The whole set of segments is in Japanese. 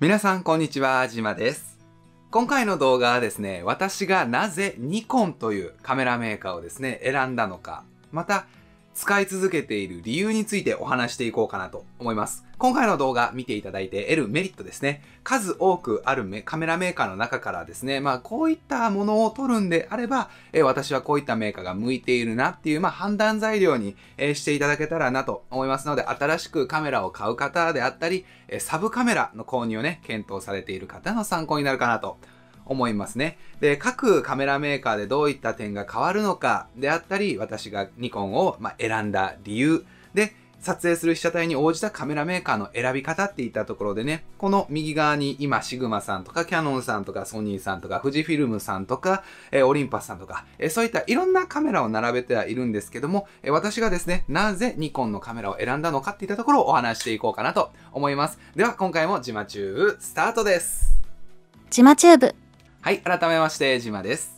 皆さんこんにちは、じまです。今回の動画はですね、私がなぜニコンというカメラメーカーをですね、選んだのか、また、使い続けている理由についてお話していこうかなと思います。今回の動画見ていただいて得るメリットですね。数多くあるカメラメーカーの中からですね、まあこういったものを撮るんであれば、え私はこういったメーカーが向いているなっていう、まあ判断材料に、えしていただけたらなと思いますので、新しくカメラを買う方であったり、えサブカメラの購入をね、検討されている方の参考になるかなと思いますね。で、各カメラメーカーでどういった点が変わるのかであったり、私がニコンをま選んだ理由で、撮影する被写体に応じたカメラメーカーの選び方っていったところでね、この右側に今シグマさんとかキャノンさんとかソニーさんとか富士フィルムさんとか、えオリンパスさんとか、えそういったいろんなカメラを並べてはいるんですけども、え私がですね、なぜニコンのカメラを選んだのかっていったところをお話していこうかなと思います。では今回もジマチューブスタートです。ジマチューブ。はい、改めまして、ジマです。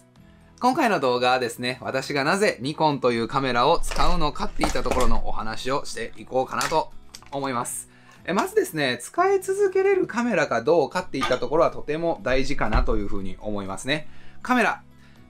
今回の動画はですね、私がなぜニコンというカメラを使うのかっていったところのお話をしていこうかなと思います。えまずですね、使い続けれるカメラかどうかっていったところはとても大事かなというふうに思いますね。カメラ。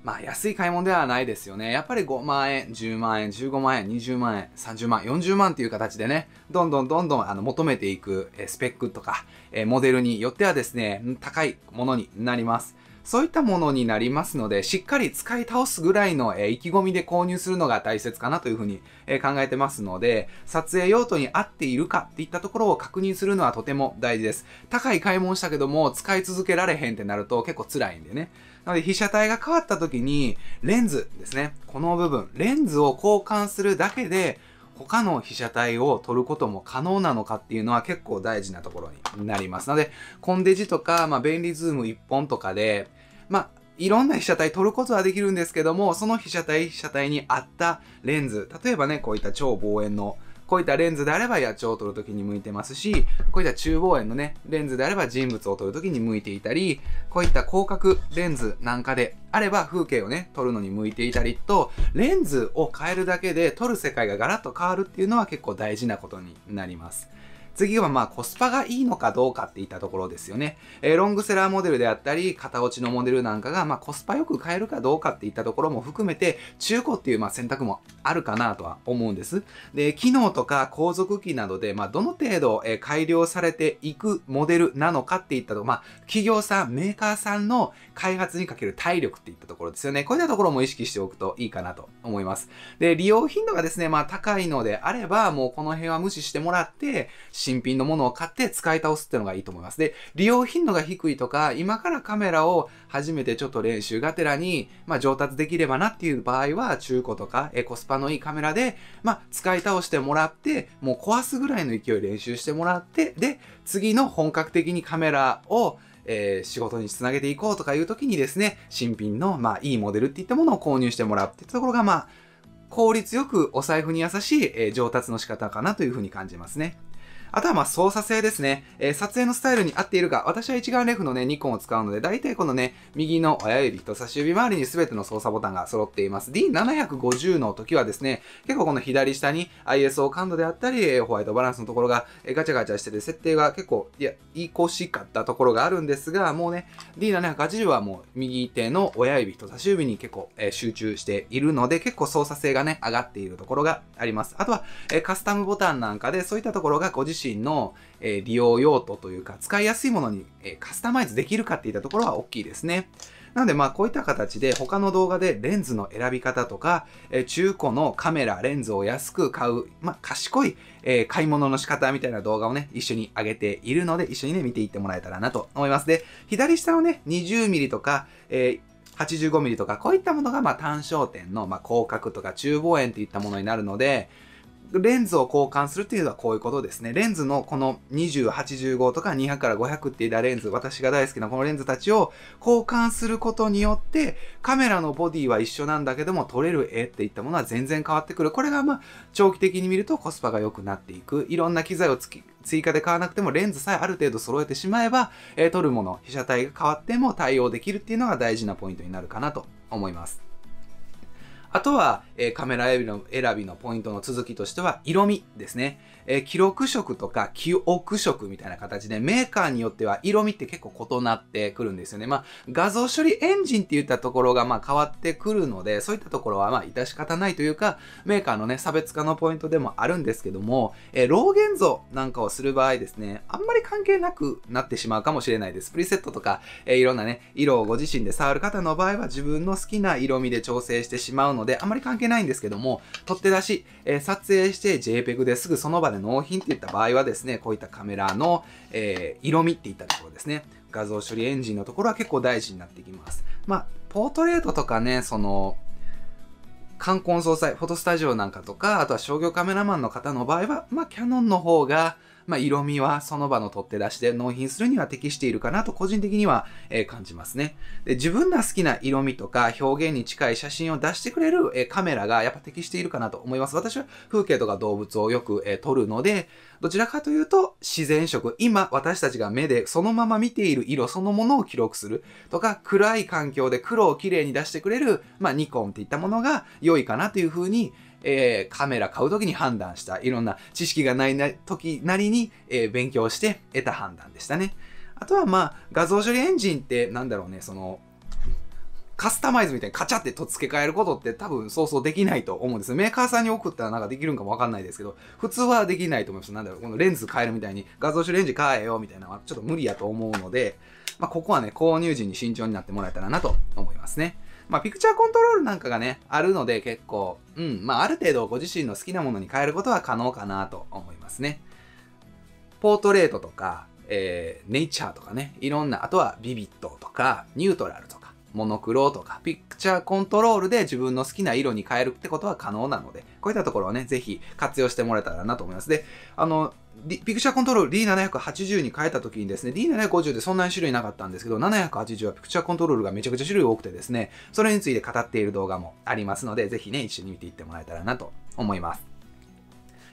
まあ安い買い物ではないですよね。やっぱり5万円、10万円、15万円、20万円、30万、40万っていう形でね、どんどんどんどんあの求めていくスペックとかモデルによってはですね、高いものになります。そういったものになりますので、しっかり使い倒すぐらいの、えー、意気込みで購入するのが大切かなというふうに、えー、考えてますので、撮影用途に合っているかっていったところを確認するのはとても大事です。高い買い物したけども、使い続けられへんってなると結構辛いんでね。なので被写体が変わった時に、レンズですね。この部分、レンズを交換するだけで、他の被写体を撮ることも可能なのかっていうのは結構大事なところになります。ので、コンデジとか、まあ、便利ズーム1本とかで、まあ、いろんな被写体撮ることはできるんですけども、その被写体、被写体に合ったレンズ、例えばね、こういった超望遠のこういったレンズであれば野鳥を撮るときに向いてますし、こういった中望遠のね、レンズであれば人物を撮るときに向いていたり、こういった広角レンズなんかであれば風景をね、撮るのに向いていたりと、レンズを変えるだけで撮る世界がガラッと変わるっていうのは結構大事なことになります。次はまあコスパがいいのかどうかっていったところですよね。えー、ロングセラーモデルであったり、型落ちのモデルなんかがまあコスパよく買えるかどうかっていったところも含めて、中古っていうまあ選択もあるかなとは思うんです。で、機能とか後続機などで、まあどの程度、え、改良されていくモデルなのかっていったと、まあ企業さん、メーカーさんの開発にかける体力っていったところですよね。こういったところも意識しておくといいかなと思います。で、利用頻度がですね、まあ高いのであれば、もうこの辺は無視してもらって、新品のものを買って使い倒すっていうのがいいと思います。で、利用頻度が低いとか、今からカメラを初めてちょっと練習がてらに、まあ、上達できればなっていう場合は、中古とか、えコスパのいいカメラで、まあ、使い倒してもらって、もう壊すぐらいの勢い練習してもらって、で、次の本格的にカメラを、えー、仕事につなげていこうとかいう時にですね、新品の、まあ、いいモデルっていったものを購入してもらうってたところが、まあ、効率よくお財布に優しい、えー、上達の仕方かなというふうに感じますね。あとはまあ操作性ですね。えー、撮影のスタイルに合っているか。私は一眼レフのね、ニコンを使うので、大体このね、右の親指、人差し指周りに全ての操作ボタンが揃っています。D750 の時はですね、結構この左下に ISO 感度であったり、ホワイトバランスのところがガチャガチャしてて、設定が結構、いや、いこしかったところがあるんですが、もうね、D780 はもう右手の親指、人差し指に結構、えー、集中しているので、結構操作性がね、上がっているところがあります。あとは、えー、カスタムボタンなんかで、そういったところがご自身身の、え、利用用途というか、使いやすいものに、え、カスタマイズできるかっていったところは大きいですね。なのでまあこういった形で他の動画でレンズの選び方とか、え、中古のカメラ、レンズを安く買う、まあ賢い、え、買い物の仕方みたいな動画をね、一緒に上げているので、一緒にね、見ていってもらえたらなと思います。で、左下のね、20mm とか、えー 85mm とか、こういったものが、ま、単焦点の、ま、広角とか中望遠といったものになるので、レンズを交換するっていうのはこういうことですね。レンズのこの20、85とか200から500っていったレンズ、私が大好きなこのレンズたちを交換することによって、カメラのボディは一緒なんだけども、撮れる絵っていったものは全然変わってくる。これがまあ、長期的に見るとコスパが良くなっていく。いろんな機材を追加で買わなくてもレンズさえある程度揃えてしまえば、えー、撮るもの、被写体が変わっても対応できるっていうのが大事なポイントになるかなと思います。あとは、えー、カメラ選びの選びのポイントの続きとしては、色味ですね。えー、記録色とか記憶色みたいな形で、メーカーによっては色味って結構異なってくるんですよね。まあ、画像処理エンジンって言ったところが、まあ、変わってくるので、そういったところは、まあ、致し方ないというか、メーカーのね、差別化のポイントでもあるんですけども、えー、ロー現像なんかをする場合ですね、あんまり関係なくなってしまうかもしれないです。プリセットとか、えー、いろんなね、色をご自身で触る方の場合は、自分の好きな色味で調整してしまうので、あんまり関係ないんですけども、取って出し、えー、撮影して JPEG ですぐその場で納品っていった場合はですね、こういったカメラの、えー、色味っていったところですね。画像処理エンジンのところは結構大事になってきます。まあ、ポートレートとかね、その、冠婚葬祭、フォトスタジオなんかとか、あとは商業カメラマンの方の場合は、まあ、キャノンの方が、まあ、色味はその場の取って出しで納品するには適しているかなと個人的には、え、感じますねで。自分が好きな色味とか表現に近い写真を出してくれる、え、カメラがやっぱ適しているかなと思います。私は風景とか動物をよく、え、撮るので、どちらかというと自然色、今私たちが目でそのまま見ている色そのものを記録するとか、暗い環境で黒をきれいに出してくれる、まあ、ニコンっていったものが良いかなというふうに、えー、カメラ買うときに判断した、いろんな知識がないな時なりに、えー、勉強して得た判断でしたね。あとはまあ、画像処理エンジンってなんだろうね、その、カスタマイズみたいにカチャってと付け替えることって多分そうそうできないと思うんです。メーカーさんに送ったらなんかできるんかもわかんないですけど、普通はできないと思います。なんだろう、このレンズ変えるみたいに画像処理エンジン変えようみたいなのはちょっと無理やと思うので、まあ、ここはね、購入時に慎重になってもらえたらなと思いますね。まあ、ピクチャーコントロールなんかがね、あるので結構、うん、まあ、ある程度ご自身の好きなものに変えることは可能かなと思いますね。ポートレートとか、えー、ネイチャーとかね、いろんな、あとはビビットとか、ニュートラルとか、モノクロとか、ピクチャーコントロールで自分の好きな色に変えるってことは可能なので、こういったところをね、ぜひ活用してもらえたらなと思います。で、あの、ピクチャーコントロール D780 に変えた時にですね、D750 でそんなに種類なかったんですけど、780はピクチャーコントロールがめちゃくちゃ種類多くてですね、それについて語っている動画もありますので、ぜひね、一緒に見ていってもらえたらなと思います。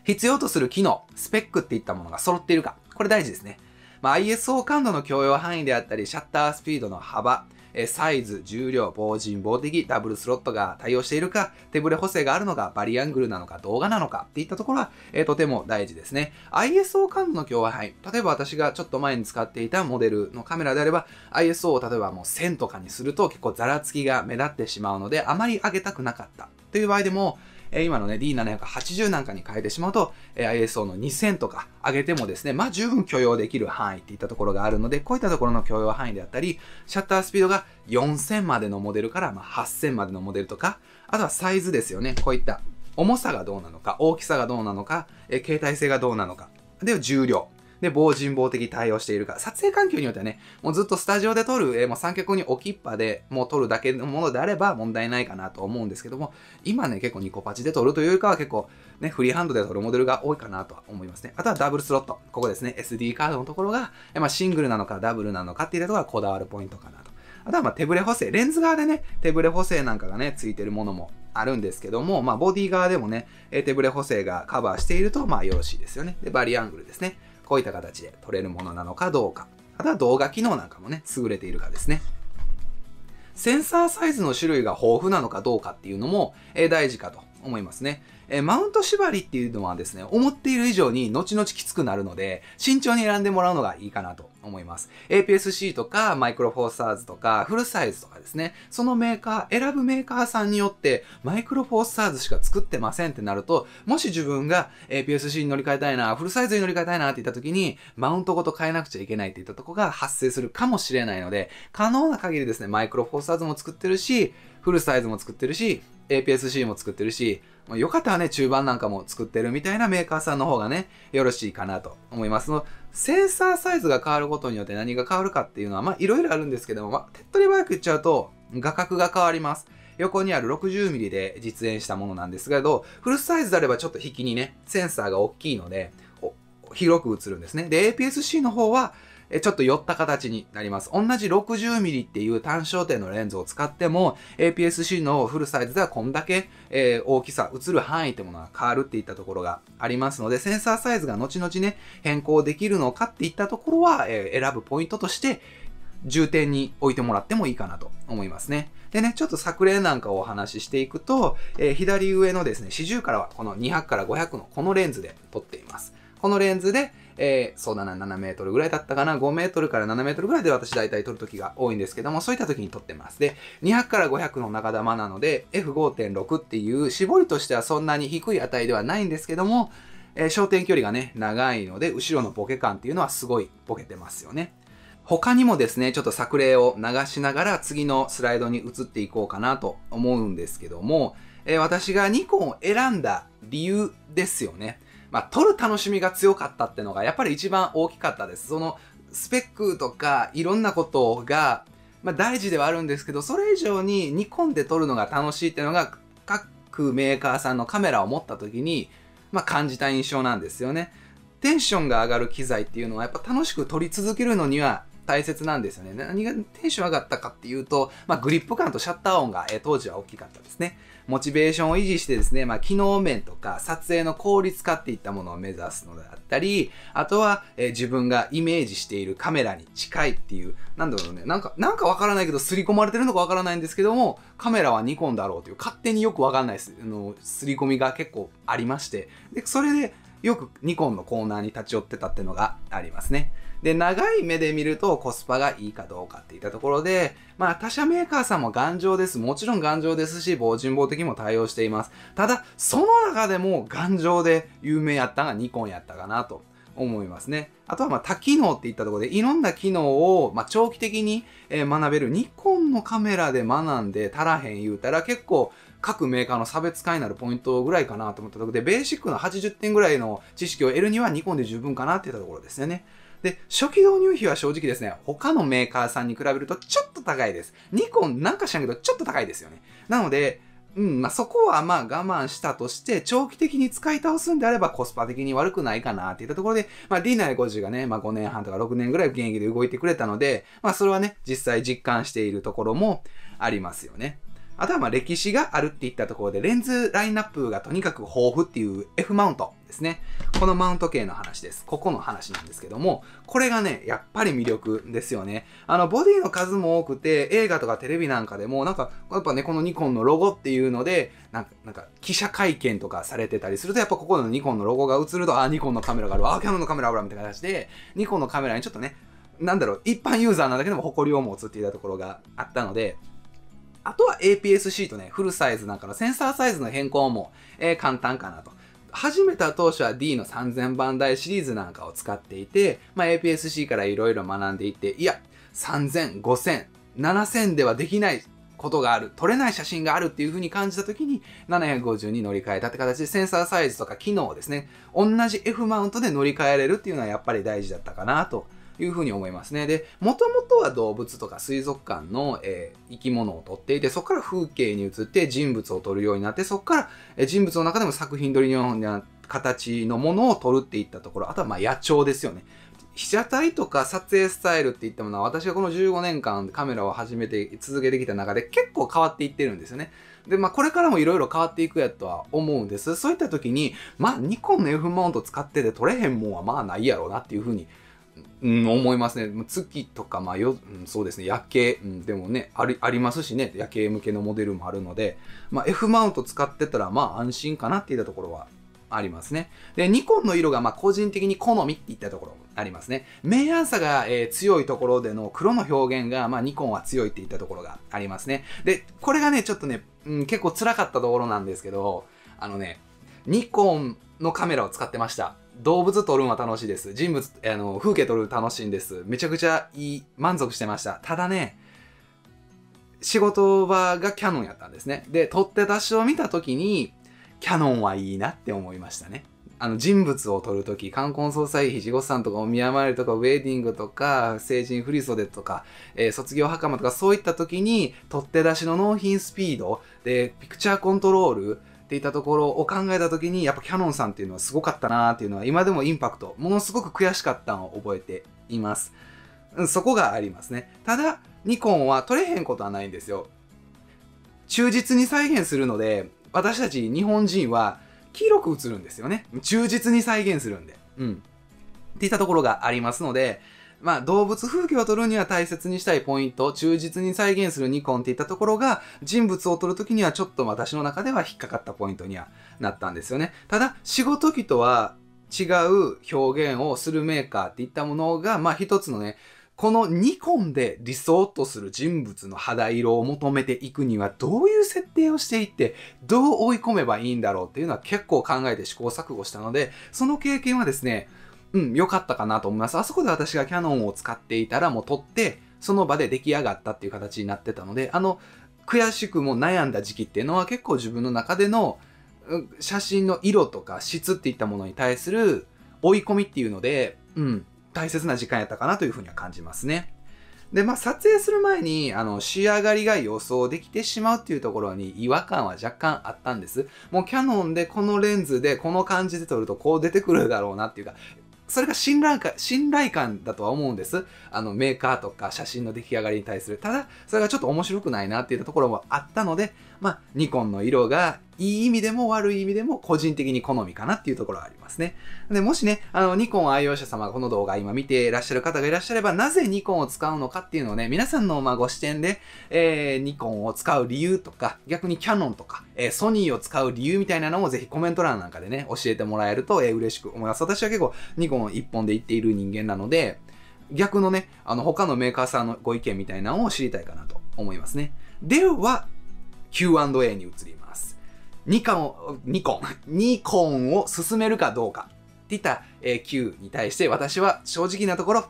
必要とする機能、スペックっていったものが揃っているか、これ大事ですね。まあ、ISO 感度の許容範囲であったり、シャッタースピードの幅、サイズ、重量、防塵、防滴、ダブルスロットが対応しているか、手ブレ補正があるのか、バリアングルなのか、動画なのかっていったところは、えー、とても大事ですね。ISO 感度の共和範囲。例えば私がちょっと前に使っていたモデルのカメラであれば、ISO を例えばもう1000とかにすると結構ザラつきが目立ってしまうので、あまり上げたくなかったという場合でも、え今のね、D780 なんかに変えてしまうと、え ISO の2000とか上げてもですね、まあ十分許容できる範囲っていったところがあるので、こういったところの許容範囲であったり、シャッタースピードが4000までのモデルからま8000までのモデルとか、あとはサイズですよね。こういった重さがどうなのか、大きさがどうなのか、え携帯性がどうなのか、で、重量。で、防人防的対応しているか。撮影環境によってはね、もうずっとスタジオで撮る、えー、もう三脚に置きっぱでもう撮るだけのものであれば問題ないかなと思うんですけども、今ね、結構ニコパチで撮るというよりかは結構ね、フリーハンドで撮るモデルが多いかなとは思いますね。あとはダブルスロット。ここですね、SD カードのところが、えー、まあ、シングルなのかダブルなのかっていうところがこだわるポイントかなと。あとはま手ブレ補正。レンズ側でね、手ブレ補正なんかがね、ついてるものもあるんですけども、まあ、ボディ側でもね、手ブレ補正がカバーしていると、まあ、よろしいですよね。で、バリアングルですね。こういった形で撮れるものなのかどうか。あとは動画機能なんかもね、優れているかですね。センサーサイズの種類が豊富なのかどうかっていうのも、え大事かと思いますね。えマウント縛りっていうのはですね、思っている以上に後々きつくなるので、慎重に選んでもらうのがいいかなと思います。APS-C とか、マイクロフォーサーズとか、フルサイズとかですね、そのメーカー、選ぶメーカーさんによって、マイクロフォーサーズしか作ってませんってなると、もし自分が APS-C に乗り換えたいな、フルサイズに乗り換えたいなって言った時に、マウントごと変えなくちゃいけないって言ったとこが発生するかもしれないので、可能な限りですね、マイクロフォーサーズも作ってるし、フルサイズも作ってるし、APS-C も作ってるし、よかったらね、中盤なんかも作ってるみたいなメーカーさんの方がね、よろしいかなと思います。のセンサーサイズが変わることによって何が変わるかっていうのは、まあ、いろいろあるんですけども、まあ、手っ取り早く言っちゃうと、画角が変わります。横にある 60mm で実演したものなんですけど、フルサイズであればちょっと引きにね、センサーが大きいので、広く映るんですね。で、APS-C の方は、ちょっと寄った形になります。同じ 60mm っていう単焦点のレンズを使っても、APS-C のフルサイズではこんだけ、えー、大きさ、映る範囲ってものが変わるっていったところがありますので、センサーサイズが後々ね、変更できるのかっていったところは、えー、選ぶポイントとして、重点に置いてもらってもいいかなと思いますね。でね、ちょっと作例なんかをお話ししていくと、えー、左上のですね、四十からはこの200から500のこのレンズで撮っています。このレンズで、えー、そうだな、7メートルぐらいだったかな、5メートルから7メートルぐらいで私大体撮るときが多いんですけども、そういった時に撮ってます。で、200から500の長玉なので、F5.6 っていう絞りとしてはそんなに低い値ではないんですけども、えー、焦点距離がね、長いので、後ろのボケ感っていうのはすごいボケてますよね。他にもですね、ちょっと作例を流しながら次のスライドに移っていこうかなと思うんですけども、えー、私がニコンを選んだ理由ですよね。まあ、撮る楽しみが強かったってのがやっぱり一番大きかったです。そのスペックとかいろんなことが、まあ、大事ではあるんですけど、それ以上に煮込んで撮るのが楽しいっていうのが各メーカーさんのカメラを持った時に、まあ、感じた印象なんですよね。テンションが上がる機材っていうのはやっぱ楽しく撮り続けるのには大切なんですよね。何がテンション上がったかっていうと、まあ、グリップ感とシャッター音が、え当時は大きかったですね。モチベーションを維持してですね、まあ、機能面とか撮影の効率化っていったものを目指すのであったり、あとは、え、自分がイメージしているカメラに近いっていう、なんだろうね、なんか、なんかわからないけど、刷り込まれてるのかわからないんですけども、カメラはニコンだろうという、勝手によくわかんないす、あの、刷り込みが結構ありまして、で、それで、よくニコンのコーナーに立ち寄ってたっていうのがありますね。で、長い目で見るとコスパがいいかどうかっていったところで、まあ他社メーカーさんも頑丈です。もちろん頑丈ですし、防塵防的も対応しています。ただ、その中でも頑丈で有名やったのがニコンやったかなと思いますね。あとはまあ多機能っていったところでいろんな機能をま長期的に学べるニコンのカメラで学んで足らへん言うたら結構各メーカーの差別化になるポイントぐらいかなと思ったところで、ベーシックの80点ぐらいの知識を得るにはニコンで十分かなっていったところですよね。で、初期導入費は正直ですね、他のメーカーさんに比べるとちょっと高いです。ニコンなんか知らんけどちょっと高いですよね。なので、うん、まあ、そこはまあ我慢したとして、長期的に使い倒すんであればコスパ的に悪くないかなっていったところで、まあ D950 がね、まあ5年半とか6年ぐらい現役で動いてくれたので、まあそれはね、実際実感しているところもありますよね。あとはまあ歴史があるっていったところで、レンズラインナップがとにかく豊富っていう F マウントですね。このマウント系の話です。ここの話なんですけども、これがね、やっぱり魅力ですよね。あの、ボディの数も多くて、映画とかテレビなんかでも、なんか、やっぱね、このニコンのロゴっていうので、なんか、なんか記者会見とかされてたりすると、やっぱここのニコンのロゴが映ると、あ、ニコンのカメラがあるわ、あ、キャノンのカメラあるわ、みたいな形で、ニコンのカメラにちょっとね、なんだろう、一般ユーザーなんだけども誇りを持つっていったところがあったので、あとは APS-C とね、フルサイズなんかのセンサーサイズの変更も、えー、簡単かなと。始めた当初は D の3000番台シリーズなんかを使っていて、まあ、APS-C からいろいろ学んでいって、いや、3000、5000、7000ではできないことがある、撮れない写真があるっていう風に感じた時に750に乗り換えたって形でセンサーサイズとか機能をですね、同じ F マウントで乗り換えれるっていうのはやっぱり大事だったかなというふうに思いますね。で、もともとは動物とか水族館の、えー、生き物を撮っていて、そこから風景に移って人物を撮るようになって、そこから、えー、人物の中でも作品撮りのような形のものを撮るっていったところ、あとはまあ野鳥ですよね。被写体とか撮影スタイルっていったものは私がこの15年間カメラを始めて続けてきた中で結構変わっていってるんですよね。で、まあこれからもいろいろ変わっていくやとは思うんです。そういった時に、まあニコンの F マウント使ってて撮れへんもんはまあないやろうなっていうふうにうん、思いますね。月とか、まあよ、うん、そうですね、夜景、うん、でもねあり、ありますしね、夜景向けのモデルもあるので、まあ、F マウント使ってたら、まあ安心かなっていったところはありますね。で、ニコンの色が、まあ個人的に好みっていったところありますね。明暗差が、えー、強いところでの黒の表現が、まあニコンは強いっていったところがありますね。で、これがね、ちょっとね、うん、結構辛かったところなんですけど、あのね、ニコンのカメラを使ってました。動物撮るのは楽しいです。人物、あの、風景撮る楽しいんです。めちゃくちゃいい、満足してました。ただね、仕事場がキャノンやったんですね。で、撮って出しを見た時に、キャノンはいいなって思いましたね。あの、人物を撮るとき、冠婚葬祭費、ごさんとかお宮参りとか、ウェディングとか、成人振袖とか、えー、卒業袴とか、そういった時に、取って出しの納品スピード、で、ピクチャーコントロール、っていたところを考えた時にやっぱキャノンさんっていうのはすごかったなっていうのは今でもインパクトものすごく悔しかったのを覚えています、うん、そこがありますね。ただニコンは撮れへんことはないんですよ。忠実に再現するので私たち日本人は黄色く映るんですよね。忠実に再現するんで。うん。っていったところがありますのでまあ、動物風景を撮るには大切にしたいポイント、忠実に再現するニコンっていったところが、人物を撮るときにはちょっと私の中では引っかかったポイントにはなったんですよね。ただ、仕事機とは違う表現をするメーカーっていったものが、まあ一つのね、このニコンで理想とする人物の肌色を求めていくにはどういう設定をしていってどう追い込めばいいんだろうっていうのは結構考えて試行錯誤したのでその経験はですねうん、良かったかなと思います。あそこで私がキャノンを使っていたらもう撮って、その場で出来上がったっていう形になってたので、あの、悔しくも悩んだ時期っていうのは結構自分の中での写真の色とか質っていったものに対する追い込みっていうので、うん、大切な時間やったかなというふうには感じますね。で、まあ、撮影する前に、あの、仕上がりが予想できてしまうっていうところに違和感は若干あったんです。もうキャノンでこのレンズでこの感じで撮るとこう出てくるだろうなっていうか、それが信頼感、信頼感だとは思うんです。あの、メーカーとか写真の出来上がりに対する。ただ、それがちょっと面白くないなっていうところもあったので、まあ、ニコンの色がいい意味でも悪い意味でも個人的に好みかなっていうところはありますね。で、もしね、あの、ニコン愛用者様がこの動画今見ていらっしゃる方がいらっしゃれば、なぜニコンを使うのかっていうのをね、皆さんのまご視点で、えー、ニコンを使う理由とか、逆にキャノンとか、えー、ソニーを使う理由みたいなのもぜひコメント欄なんかでね、教えてもらえると、えー、嬉しく思います。私は結構ニコン一本で言っている人間なので、逆のね、あの、他のメーカーさんのご意見みたいなのを知りたいかなと思いますね。では、Q&A に移ります。ニコン、ニコン、ニコンを進めるかどうかっていった、えー、Q に対して私は正直なところ、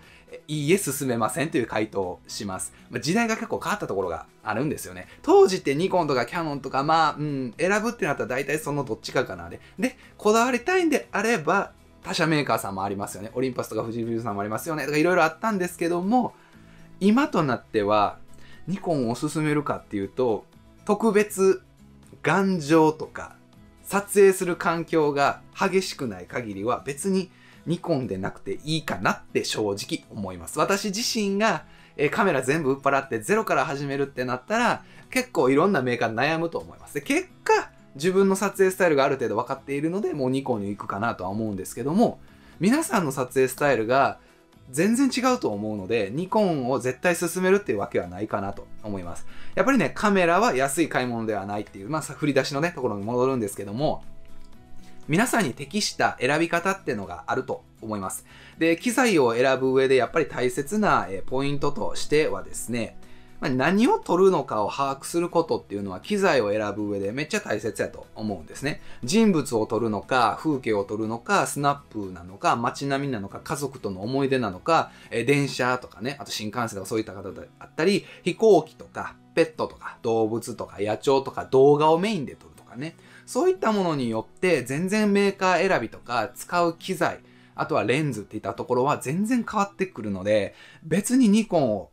いいえ進めませんという回答をします。時代が結構変わったところがあるんですよね。当時ってニコンとかキャノンとか、まあ、うん、選ぶってなったら大体そのどっちかかなで。で、こだわりたいんであれば、他社メーカーさんもありますよね。オリンパスとか富士ビューさんもありますよね。とかいろいろあったんですけども、今となっては、ニコンを進めるかっていうと、特別頑丈とか撮影する環境が激しくない限りは別にニコンでなくていいかなって正直思います。私自身がカメラ全部売っ払ってゼロから始めるってなったら結構いろんなメーカー悩むと思います。で結果自分の撮影スタイルがある程度分かっているのでもうニコンに行くかなとは思うんですけども皆さんの撮影スタイルが全然違うと思うので、ニコンを絶対進めるっていうわけはないかなと思います。やっぱりね、カメラは安い買い物ではないっていう、まあ、振り出しのね、ところに戻るんですけども、皆さんに適した選び方っていうのがあると思います。で、機材を選ぶ上でやっぱり大切なポイントとしてはですね、まあ、何を取るのかを把握することっていうのは機材を選ぶ上でめっちゃ大切やと思うんですね。人物を撮るのか、風景を撮るのか、スナップなのか、街並みなのか、家族との思い出なのか、え電車とかね、あと新幹線とかそういった方であったり、飛行機とか、ペットとか、動物とか、野鳥とか、動画をメインで撮るとかね。そういったものによって全然メーカー選びとか使う機材、あとはレンズっていったところは全然変わってくるので、別にニコンを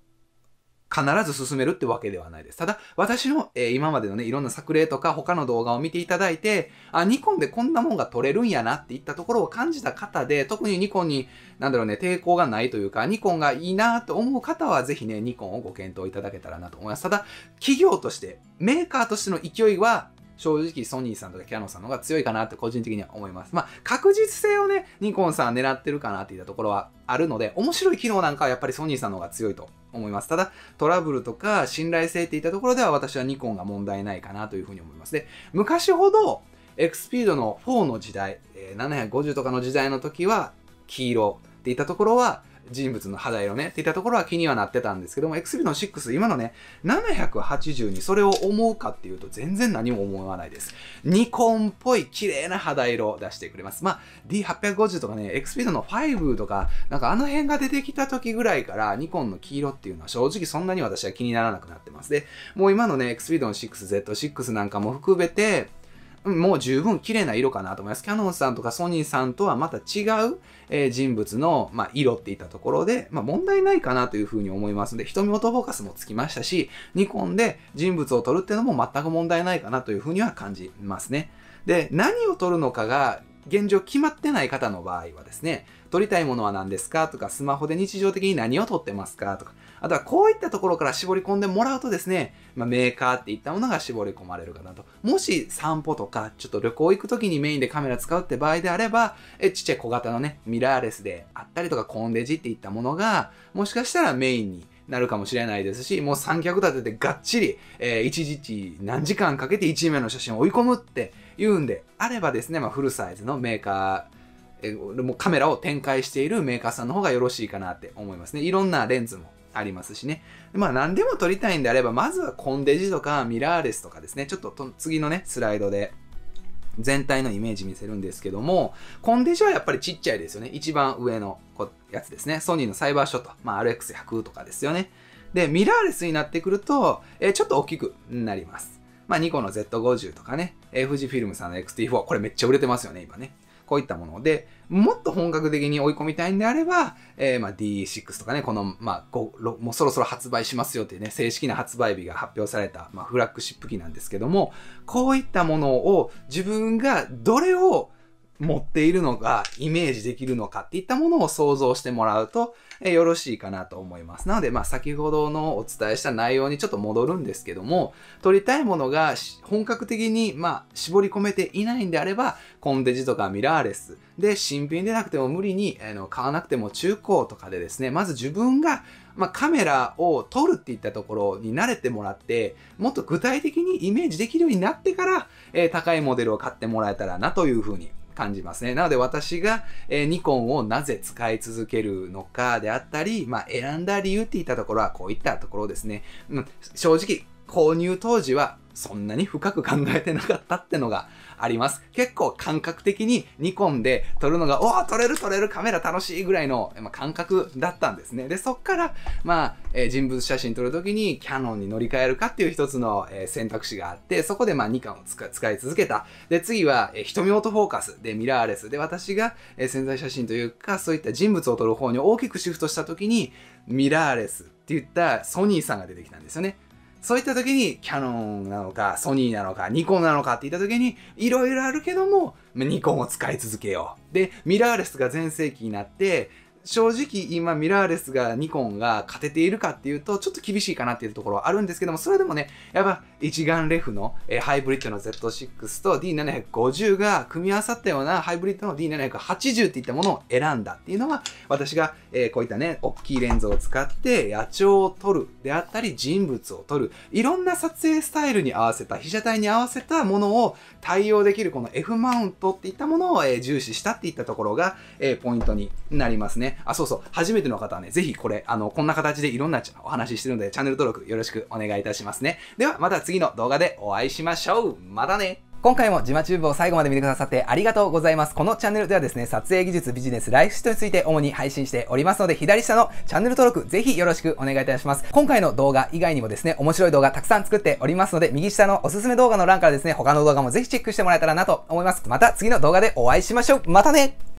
必ず進めるってわけではないです。ただ、私の、えー、今までのね、いろんな作例とか他の動画を見ていただいて、あ、ニコンでこんなもんが撮れるんやなっていったところを感じた方で、特にニコンに、なんだろうね、抵抗がないというか、ニコンがいいなと思う方は、ぜひね、ニコンをご検討いただけたらなと思います。ただ、企業として、メーカーとしての勢いは、正直ソニーさんとかキャノンさんの方が強いかなって個人的には思います。まあ、確実性をね、ニコンさん狙ってるかなっていったところはあるので、面白い機能なんかはやっぱりソニーさんの方が強いと思います。ただ、トラブルとか信頼性っていったところでは私はニコンが問題ないかなというふうに思います。で、昔ほど、エクスピードの4の時代、750とかの時代の時は、黄色っていったところは、人物の肌色ねっていったところは気にはなってたんですけども、XB の6、今のね、780にそれを思うかっていうと全然何も思わないです。ニコンっぽい綺麗な肌色を出してくれます。まあ、D850 とかね、XP の5とか、なんかあの辺が出てきた時ぐらいからニコンの黄色っていうのは正直そんなに私は気にならなくなってます。で、もう今のね、XP の 6Z6 なんかも含めて、もう十分綺麗な色かなと思います。キャノンさんとかソニーさんとはまた違う、えー、人物の、まあ、色っていったところで、まあ、問題ないかなというふうに思いますので、瞳元フォーカスもつきましたし、ニコンで人物を撮るっていうのも全く問題ないかなというふうには感じますね。で、何を撮るのかが現状決まってない方の場合はですね、撮りたいものは何ですか？とか、スマホで日常的に何を撮ってますか？とか、あとはこういったところから絞り込んでもらうとですね、まあ、メーカーっていったものが絞り込まれるかなと。もし散歩とか、ちょっと旅行行く時にメインでカメラ使うって場合であれば、えちっちゃい小型のね、ミラーレスであったりとか、コンデジっていったものが、もしかしたらメインになるかもしれないですし、もう三脚立ててがっちり、えー、一日何時間かけて1名の写真を追い込むっていうんであればですね、まあ、フルサイズのメーカー、もカメラを展開しているメーカーさんの方がよろしいかなって思いますね。いろんなレンズもありますしね。まあ何でも撮りたいんであれば、まずはコンデジとかミラーレスとかですね。ちょっと次のね、スライドで全体のイメージ見せるんですけども、コンデジはやっぱりちっちゃいですよね。一番上のやつですね。ソニーのサイバーショット、まあ RX100 とかですよね。で、ミラーレスになってくると、え、ちょっと大きくなります。まあ、ニコの Z50 とかね、えー、富士フィルムさんの XT4、これめっちゃ売れてますよね、今ね。こういったもので、もっと本格的に追い込みたいんであれば、えー、まあ D6 とかね、この、まあ、もうそろそろ発売しますよっていうね、正式な発売日が発表された、まあ、フラッグシップ機なんですけども、こういったものを自分がどれを持っているのがイメージできるのかっていったものを想像してもらうと、えよろしいかなと思います。なので、まあ、先ほどのお伝えした内容にちょっと戻るんですけども、撮りたいものが本格的に、まあ、絞り込めていないんであれば、コンデジとかミラーレスで新品でなくても無理に、あの買わなくても中古とかでですね、まず自分がまあ、カメラを撮るっていったところに慣れてもらって、もっと具体的にイメージできるようになってから、えー、高いモデルを買ってもらえたらなというふうに感じますね。なので私が、えー、ニコンをなぜ使い続けるのかであったり、まあ、選んだ理由っていったところはこういったところですね。うん、正直、購入当時はそんなに深く考えてなかったってのがあります。結構感覚的にニコンで撮るのが、おお撮れる撮れるカメラ楽しいぐらいの、ま、感覚だったんですね。で、そっから、まあ、えー、人物写真撮るときにキャノンに乗り換えるかっていう一つの、え、選択肢があって、そこでまあニコンを使い続けた。で、次は、えー、瞳オートフォーカスでミラーレスで私が、え、潜在写真というか、そういった人物を撮る方に大きくシフトしたときに、ミラーレスって言ったソニーさんが出てきたんですよね。そういった時にキャノンなのか、ソニーなのか、ニコンなのかって言った時に、いろいろあるけども、ニコンを使い続けよう。で、ミラーレスが全盛期になって、正直今ミラーレスがニコンが勝てているかっていうとちょっと厳しいかなっていうところはあるんですけどもそれでもねやっぱ一眼レフの、え、ハイブリッドの Z6 と D750 が組み合わさったようなハイブリッドの D780 っていったものを選んだっていうのは私が、え、こういったね大きいレンズを使って野鳥を撮るであったり人物を撮るいろんな撮影スタイルに合わせた被写体に合わせたものを対応できるこの F マウントっていったものを、え、重視したっていったところが、えポイントになりますね。あ、そうそう。初めての方はね、ぜひこれ、あの、こんな形でいろんなお話ししてるので、チャンネル登録よろしくお願いいたしますね。では、また次の動画でお会いしましょう。またね今回も自マチューブを最後まで見てくださってありがとうございます。このチャンネルではですね、撮影技術、ビジネス、ライフシトについて主に配信しておりますので、左下のチャンネル登録ぜひよろしくお願いいたします。今回の動画以外にもですね、面白い動画たくさん作っておりますので、右下のおすすめ動画の欄からですね、他の動画もぜひチェックしてもらえたらなと思います。また次の動画でお会いしましょう。またね